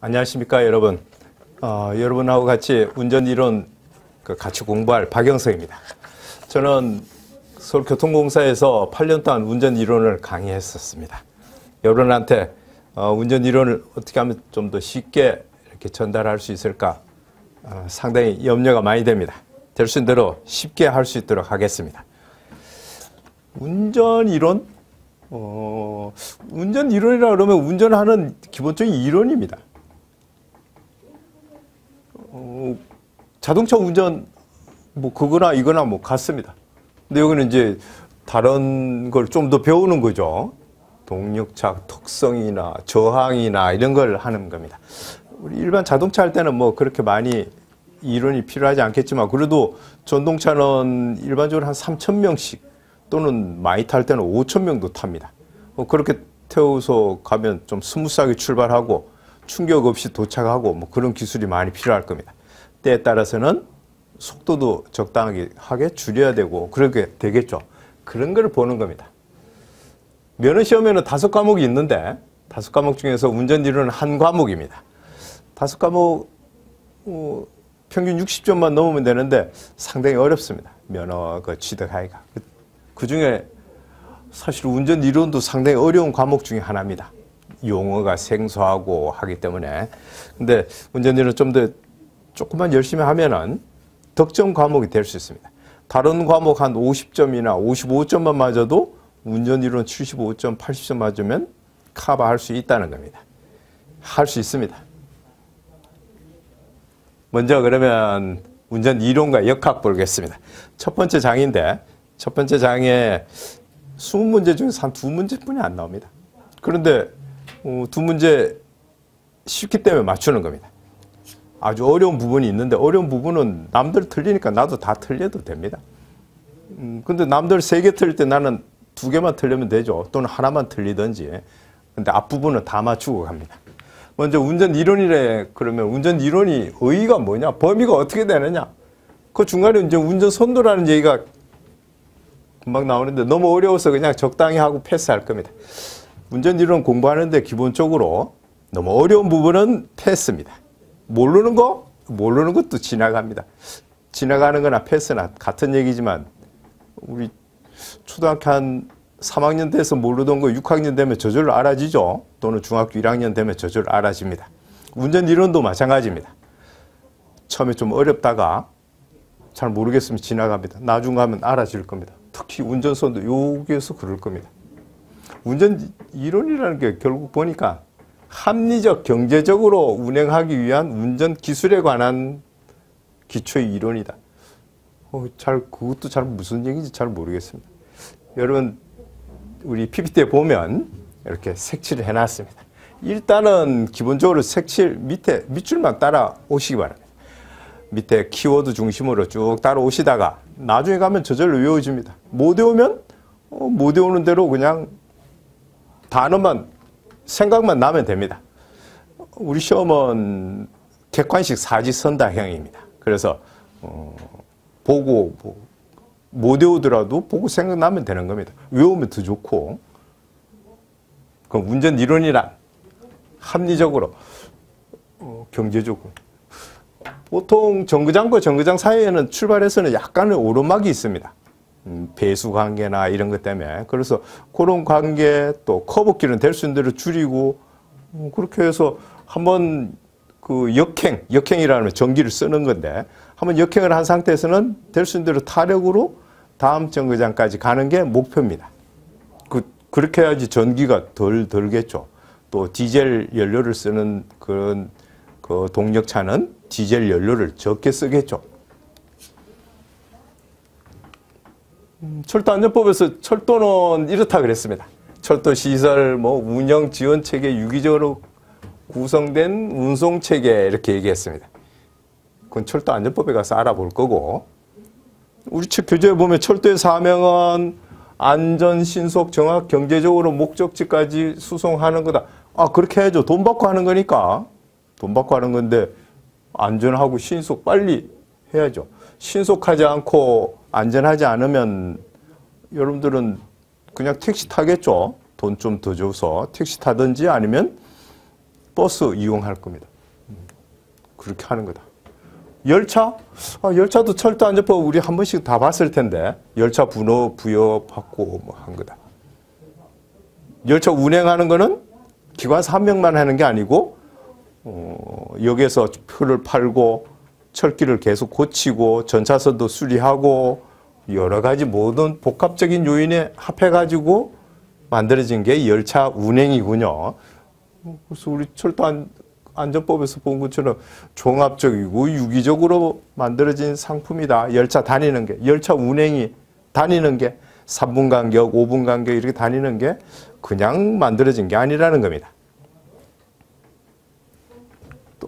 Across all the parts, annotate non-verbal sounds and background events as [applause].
안녕하십니까 여러분. 어, 여러분하고 같이 운전 이론 그 같이 공부할 박영석입니다. 저는 서울교통공사에서 8년 동안 운전 이론을 강의했었습니다. 여러분한테 어, 운전 이론을 어떻게 하면 좀 더 쉽게 이렇게 전달할 수 있을까 어, 상당히 염려가 많이 됩니다. 될 수 있는 대로 쉽게 할 수 있도록 하겠습니다. 운전 이론? 어, 운전 이론이라 그러면 운전하는 기본적인 이론입니다. 자동차 운전 뭐 그거나 이거나 뭐 같습니다. 근데 여기는 이제 다른 걸 좀 더 배우는 거죠. 동력차 특성이나 저항이나 이런 걸 하는 겁니다. 우리 일반 자동차 할 때는 뭐 그렇게 많이 이론이 필요하지 않겠지만 그래도 전동차는 일반적으로 한 3천 명씩 또는 많이 탈 때는 5천 명도 탑니다. 뭐 그렇게 태워서 가면 좀 스무스하게 출발하고 충격 없이 도착하고 뭐 그런 기술이 많이 필요할 겁니다. 때에 따라서는 속도도 적당하게 하게 줄여야 되고 그렇게 되겠죠. 그런 걸 보는 겁니다. 면허 시험에는 다섯 과목이 있는데 다섯 과목 중에서 운전 이론은 한 과목입니다. 다섯 과목 어, 평균 60점만 넘으면 되는데 상당히 어렵습니다. 면허 그 취득하기가. 그 중에 사실 운전 이론도 상당히 어려운 과목 중에 하나입니다. 용어가 생소하고 하기 때문에. 근데 운전 이론 좀더 조금만 열심히 하면은 덕점 과목이 될 수 있습니다. 다른 과목 한 50점이나 55점만 맞아도 운전 이론 75점, 80점 맞으면 커버할 수 있다는 겁니다. 할 수 있습니다. 먼저 그러면 운전 이론과 역학 보겠습니다. 첫 번째 장인데 첫 번째 장에 20문제 중에서 한 두 문제뿐이 안 나옵니다. 그런데 어, 두 문제 쉽기 때문에 맞추는 겁니다. 아주 어려운 부분이 있는데 어려운 부분은 남들 틀리니까 나도 다 틀려도 됩니다. 음, 근데 남들 세 개 틀릴 때 나는 두 개만 틀리면 되죠. 또는 하나만 틀리든지. 근데 앞부분은 다 맞추고 갑니다. 먼저 운전 이론이래 그러면 운전 이론이 의의가 뭐냐? 범위가 어떻게 되느냐? 그 중간에 이제 운전 선도라는 얘기가 금방 나오는데 너무 어려워서 그냥 적당히 하고 패스할 겁니다. 운전 이론 공부하는데 기본적으로 너무 어려운 부분은 패스입니다. 모르는 거? 모르는 것도 지나갑니다. 지나가는 거나 패스나 같은 얘기지만 우리 초등학교 한 3학년 돼서 모르던 거 6학년 되면 저절로 알아지죠. 또는 중학교 1학년 되면 저절로 알아집니다. 운전 이론도 마찬가지입니다. 처음에 좀 어렵다가 잘 모르겠으면 지나갑니다. 나중 가면 알아질 겁니다. 특히 운전선도 여기에서 그럴 겁니다. 운전 이론이라는 게 결국 보니까 합리적 경제적으로 운행하기 위한 운전 기술에 관한 기초의 이론이다. 어, 잘 그것도 잘 무슨 얘기인지 잘 모르겠습니다. 여러분 우리 PPT에 보면 이렇게 색칠을 해놨습니다. 일단은 기본적으로 색칠 밑에 밑줄만 따라 오시기 바랍니다. 밑에 키워드 중심으로 쭉 따라오시다가 나중에 가면 저절로 외워집니다. 못 외우면 어, 못 외우는 대로 그냥 단어만 생각만 나면 됩니다. 우리 시험은 객관식 사지선다형입니다. 그래서 어, 보고 못 외우더라도 보고 생각나면 되는 겁니다. 외우면 더 좋고 그 운전 이론이란 합리적으로 어, 경제적으로 보통 정거장과 정거장 사이에는 출발해서는 약간의 오르막이 있습니다. 음, 배수 관계나 이런 것 때문에 그래서 그런 관계 또 커브길은 될 수 있는 대로 줄이고 음, 그렇게 해서 한번 그 역행 역행이라는 전기를 쓰는 건데 한번 역행을 한 상태에서는 될 수 있는 대로 타력으로 다음 정거장까지 가는 게 목표입니다. 그 그렇게 해야지 전기가 덜 들겠죠. 또 디젤 연료를 쓰는 그런 그 동력차는 디젤 연료를 적게 쓰겠죠. 음, 철도안전법에서 철도는 이렇다 그랬습니다. 철도 시설 뭐 운영 지원 체계 유기적으로 구성된 운송 체계 이렇게 얘기했습니다. 그건 철도 안전법에 가서 알아볼 거고 우리 측 교재에 보면 철도의 사명은 안전, 신속, 정확, 경제적으로 목적지까지 수송하는 거다. 아 그렇게 해야죠. 돈 받고 하는 거니까 돈 받고 하는 건데 안전하고 신속 빨리 해야죠. 신속하지 않고 안전하지 않으면 여러분들은 그냥 택시 타겠죠. 돈 좀 더 줘서 택시 타든지 아니면 버스 이용할 겁니다. 음, 그렇게 하는 거다. 열차? 아, 열차도 철도 안전법 우리 한 번씩 다 봤을 텐데 열차 분호 부여받고 뭐 한 거다. 열차 운행하는 거는 기관사 한 명만 하는 게 아니고 어, 역에서 표를 팔고 철길을 계속 고치고 전차선도 수리하고 여러 가지 모든 복합적인 요인에 합해가지고 만들어진 게 열차 운행이군요. 그래서 우리 철도 안, 안전법에서 본 것처럼 종합적이고 유기적으로 만들어진 상품이다. 열차 다니는 게, 열차 운행이 다니는 게 3분 간격, 5분 간격 이렇게 다니는 게 그냥 만들어진 게 아니라는 겁니다.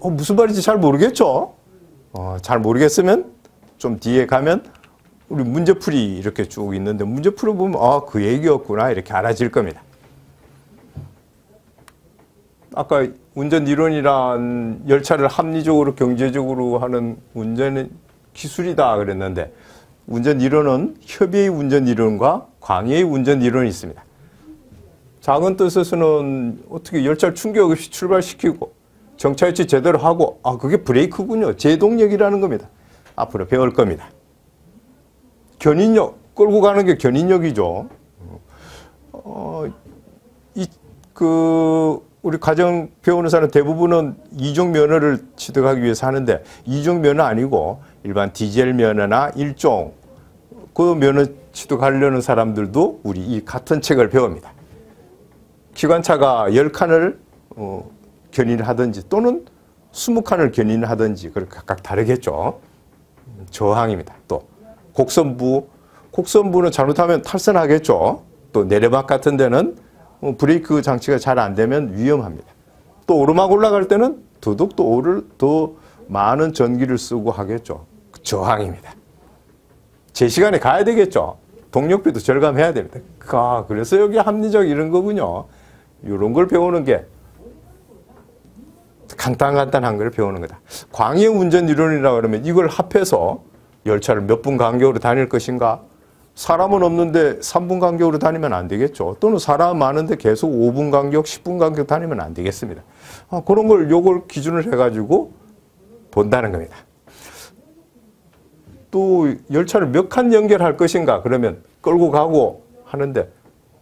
어, 무슨 말인지 잘 모르겠죠? 어, 잘 모르겠으면 좀 뒤에 가면 우리 문제풀이 이렇게 쭉 있는데 문제풀이 보면 아, 그 얘기였구나 이렇게 알아질 겁니다. 아까 운전 이론이란 열차를 합리적으로 경제적으로 하는 운전 기술이다 그랬는데 운전 이론은 협의의 운전 이론과 광의의 운전 이론이 있습니다. 작은 뜻에서는 어떻게 열차를 충격 없이 출발시키고 정차위치 제대로 하고 아 그게 브레이크군요. 제동력이라는 겁니다. 앞으로 배울 겁니다. 견인력 끌고 가는 게 견인력이죠. 어, 이 그 우리 가정 배우는 사람 대부분은 이종 면허를 취득하기 위해서 하는데 이종 면허 아니고 일반 디젤 면허나 일종 그 면허 취득하려는 사람들도 우리 이 같은 책을 배웁니다. 기관차가 10칸을 어, 견인을 하든지 또는 20칸을 견인을 하든지 그렇게 각각 다르겠죠. 저항입니다. 또 곡선부, 곡선부는 잘못하면 탈선하겠죠. 또 내려막 같은 데는 어, 브레이크 장치가 잘 안 되면 위험합니다. 또 오르막 올라갈 때는 더더욱 또 오를 더 많은 전기를 쓰고 하겠죠. 저항입니다. 제 시간에 가야 되겠죠. 동력비도 절감해야 됩니다. 아, 그래서 여기 합리적 이런 거군요. 이런 걸 배우는 게 간단간단한 걸 배우는 거다. 광해 운전 이론이라 그러면 이걸 합해서 열차를 몇 분 간격으로 다닐 것인가? 사람은 없는데 3분 간격으로 다니면 안 되겠죠. 또는 사람 많은데 계속 5분 간격, 10분 간격 다니면 안 되겠습니다. 아, 그런 걸 요걸 기준을 해가지고 본다는 겁니다. 또 열차를 몇 칸 연결할 것인가 그러면 끌고 가고 하는데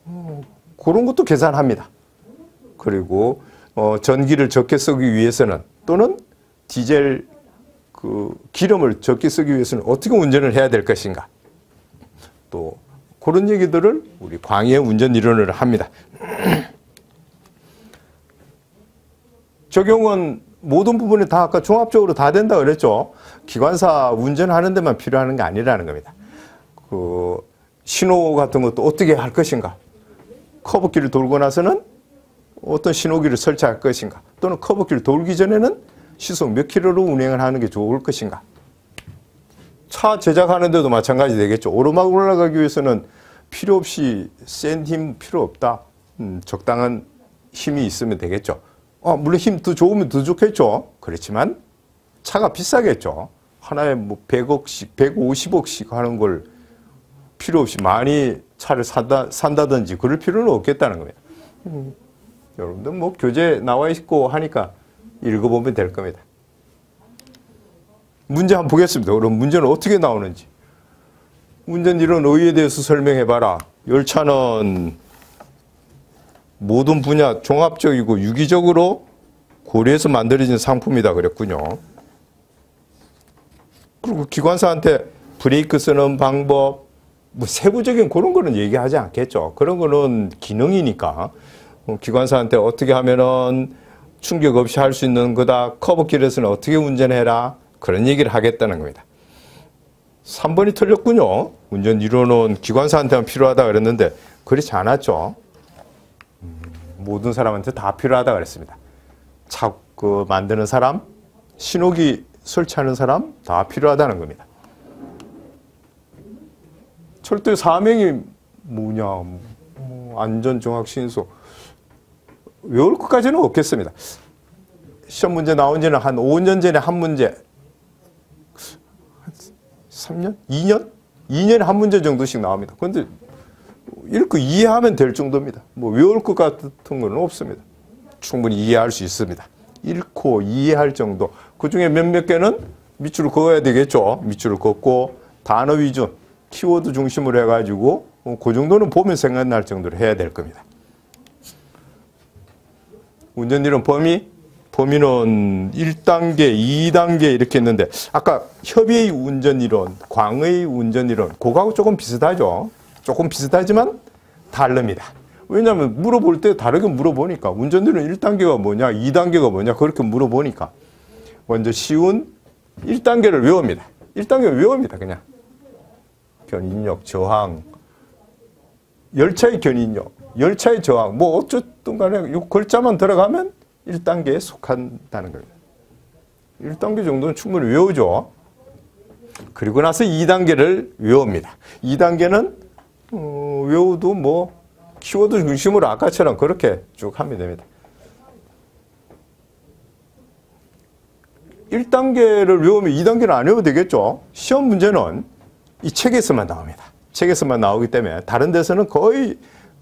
어, 그런 것도 계산합니다. 그리고 어, 전기를 적게 쓰기 위해서는 또는 디젤 그 기름을 적게 쓰기 위해서는 어떻게 운전을 해야 될 것인가 또 그런 얘기들을 우리 광해 운전 이론을 합니다. [clears throat] 적용은 모든 부분이 다 아까 종합적으로 다 된다 그랬죠. 기관사 운전하는 데만 필요한 게 아니라는 겁니다. 그 신호 같은 것도 어떻게 할 것인가. 커브길을 돌고 나서는 어떤 신호기를 설치할 것인가. 또는 커브길을 돌기 전에는 시속 몇 킬로로 운행을 하는 게 좋을 것인가. 차 제작하는데도 마찬가지 되겠죠. 오르막 올라가기 위해서는 필요 없이 센 힘 필요 없다. 음, 적당한 힘이 있으면 되겠죠. 어, 물론 힘 더 좋으면 더 좋겠죠. 그렇지만 차가 비싸겠죠. 하나에 뭐 100억씩, 150억씩 하는 걸 필요 없이 많이 차를 산다, 산다든지 그럴 필요는 없겠다는 거예요. 음, 여러분들 뭐 교재 나와 있고 하니까 읽어보면 될 겁니다. 문제 한번 보겠습니다. 그럼 문제는 어떻게 나오는지. 운전 이론 의의에 대해서 설명해 봐라. 열차는 모든 분야 종합적이고 유기적으로 고려해서 만들어진 상품이다 그랬군요. 그리고 기관사한테 브레이크 쓰는 방법, 뭐 세부적인 그런 거는 얘기하지 않겠죠. 그런 거는 기능이니까 어, 기관사한테 어떻게 하면은 충격 없이 할 수 있는 거다. 커브길에서는 어떻게 운전해라. 그런 얘기를 하겠다는 겁니다. 3번이 틀렸군요. 운전 이론은 기관사한테만 필요하다 그랬는데 그렇지 않았죠. 음, 모든 사람한테 다 필요하다 그랬습니다. 차, 그 만드는 사람, 신호기 설치하는 사람 다 필요하다는 겁니다. 철도 사명이 뭐냐, 뭐 안전 정확신소 외울 것까지는 없겠습니다. 시험 문제 나온 지는 한 5년 전에 한 문제 3년? 2년? 2년에 한 문제 정도씩 나옵니다. 그런데 읽고 이해하면 될 정도입니다. 뭐 외울 것 같은 건 없습니다. 충분히 이해할 수 있습니다. 잃고 이해할 정도. 그 중에 몇몇 개는 밑줄을 그어야 되겠죠. 밑줄을 긋고 단어 위주, 키워드 중심으로 해가지고 어, 그 정도는 보면 생각날 정도로 해야 될 겁니다. 운전이론 범위? 범위는 1단계, 2단계 이렇게 했는데 아까 협의의 운전이론, 광의 운전이론 그거하고 조금 비슷하죠. 조금 비슷하지만 다릅니다. 왜냐하면 물어볼 때 다르게 물어보니까 운전이론 1단계가 뭐냐, 2단계가 뭐냐 그렇게 물어보니까 먼저 쉬운 1단계를 외웁니다. 1단계 외웁니다. 그냥 견인력, 저항, 열차의 견인력, 열차의 저항 뭐 어쨌든 간에 이 글자만 들어가면 1단계에 속한다는 겁니다. 1단계 정도는 충분히 외우죠. 그리고 나서 2단계를 외웁니다. 2단계는 어, 외우도 뭐 키워드 중심으로 아까처럼 그렇게 쭉 하면 됩니다. 1단계를 외우면 2단계는 안 외워도 되겠죠. 시험 문제는 이 책에서만 나옵니다. 책에서만 나오기 때문에 다른 데서는 거의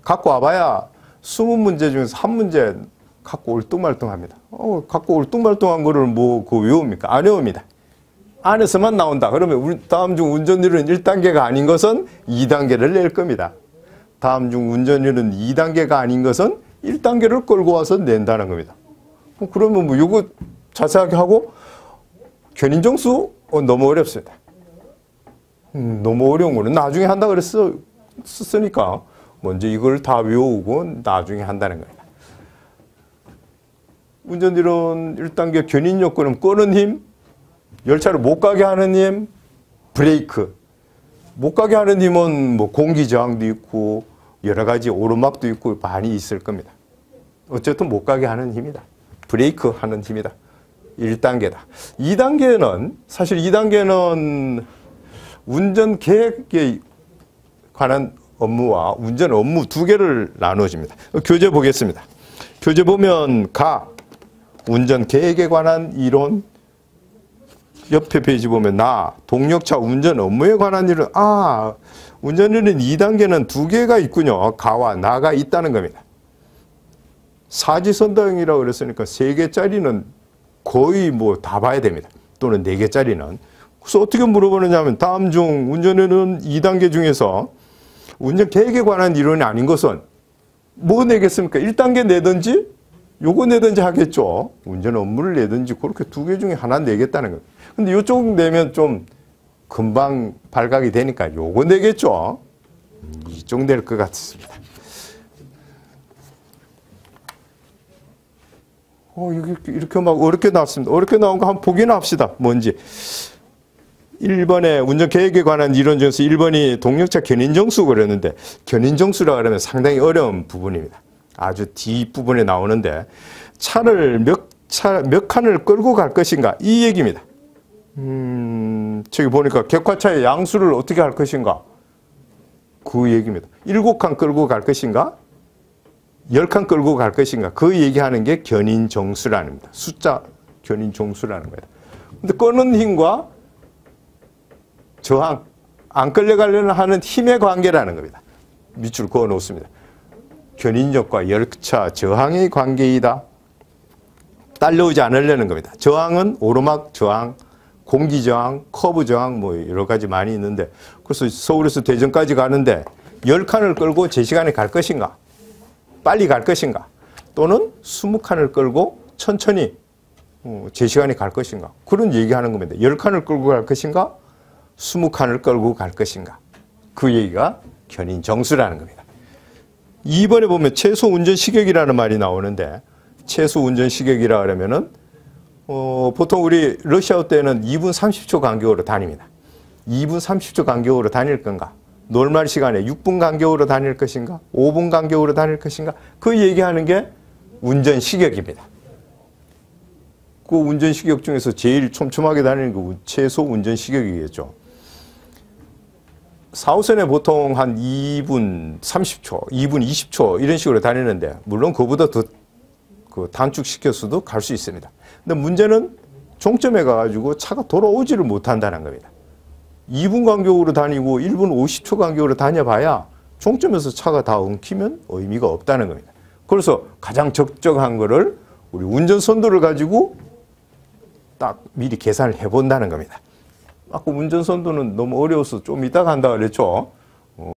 갖고 와봐야 20문제 중에서 한 문제 갖고 울뚱말뚱합니다. 어, 갖고 울뚱말뚱한 거를 뭐그 외웁니까? 안 외웁니다. 안에서만 나온다. 그러면 다음 중 운전율은 1단계가 아닌 것은 2단계를 낼 겁니다. 다음 중 운전율은 2단계가 아닌 것은 1단계를 끌고 와서 낸다는 겁니다. 어, 그러면 뭐 이거 자세하게 하고 견인정수 어, 너무 어렵습니다. 음, 너무 어려운 거는 나중에 한다 그랬어 썼으니까 먼저 이걸 다 외우고 나중에 한다는 겁니다. 운전이론 1단계 견인 요건은 끄는 힘, 열차를 못 가게 하는 힘, 브레이크. 못 가게 하는 힘은 뭐 공기 저항도 있고 여러 가지 오르막도 있고 많이 있을 겁니다. 어쨌든 못 가게 하는 힘이다. 브레이크 하는 힘이다. 1단계다. 2단계는 사실 2단계는 운전 계획에 관한 업무와 운전 업무 두 개를 나누어집니다. 교재 보겠습니다. 교재 보면 가 운전 계획에 관한 이론 옆에 페이지 보면 나 동력차 운전 업무에 관한 이론 아 운전이론 2단계는 두 개가 있군요. 가와 나가 있다는 겁니다. 사지선다형이라고 그랬으니까 세 개짜리는 거의 뭐 다 봐야 됩니다. 또는 네 개짜리는. 그래서 어떻게 물어보느냐 하면 다음 중 운전에는 2단계 중에서 운전 계획에 관한 이론이 아닌 것은 뭐 내겠습니까? 1단계 내든지 요거 내든지 하겠죠. 운전 업무를 내든지 그렇게 두 개 중에 하나 내겠다는 거예요. 근데 이쪽 내면 좀 금방 발각이 되니까 요거 내겠죠. 이쪽 낼 것 같습니다. 어, 이렇게, 이렇게 막 어렵게 나왔습니다. 어렵게 나온 거 한번 보기나 합시다. 뭔지. 1번에 운전 계획에 관한 이론 중에서 1번이 동력차 견인정수 그랬는데 견인정수라 그러면 상당히 어려운 부분입니다. 아주 뒷부분에 나오는데 차를 몇, 차, 몇 칸을 끌고 갈 것인가 이 얘기입니다. 음, 저기 보니까 객화차의 양수를 어떻게 할 것인가 그 얘기입니다. 7칸 끌고 갈 것인가 10칸 끌고 갈 것인가 그 얘기하는 게 견인정수라는 겁니다. 숫자 견인정수라는 거예요. 근데 끄는 힘과 저항 안 끌려가려는 하는 힘의 관계라는 겁니다. 밑줄 그어 놓습니다. 견인력과 열차 저항의 관계이다. 딸려오지 않으려는 겁니다. 저항은 오르막 저항, 공기 저항, 커브 저항 뭐 여러 가지 많이 있는데 그래서 서울에서 대전까지 가는데 열칸을 끌고 제 시간에 갈 것인가? 빨리 갈 것인가? 또는 스무 칸을 끌고 천천히 어, 제 시간에 갈 것인가? 그런 얘기하는 겁니다. 열칸을 끌고 갈 것인가? 스무 칸을 끌고 갈 것인가? 그 얘기가 견인 정수라는 겁니다. 2번에 보면 최소 운전 시격이라는 말이 나오는데 최소 운전 시격이라 그러면은 어, 보통 우리 러시아어 때는 2분 30초 간격으로 다닙니다. 2분 30초 간격으로 다닐 건가? 놀말 시간에 6분 간격으로 다닐 것인가? 5분 간격으로 다닐 것인가? 그 얘기하는 게 운전 시격입니다. 그 운전 시격 중에서 제일 촘촘하게 다니는 게 최소 운전 시격이겠죠. 4호선에 보통 한 2분 30초, 2분 20초 이런 식으로 다니는데 물론 그보다 더 그 단축시켰어도 갈 수 있습니다. 근데 문제는 종점에 가가지고 차가 돌아오지를 못한다는 겁니다. 2분 간격으로 다니고 1분 50초 간격으로 다녀봐야 종점에서 차가 다 엉키면 의미가 없다는 겁니다. 그래서 가장 적정한 거를 우리 운전 선도를 가지고 딱 미리 계산을 해본다는 겁니다. 아까 운전 선도는 너무 어려워서 좀 이따가 한다 그랬죠.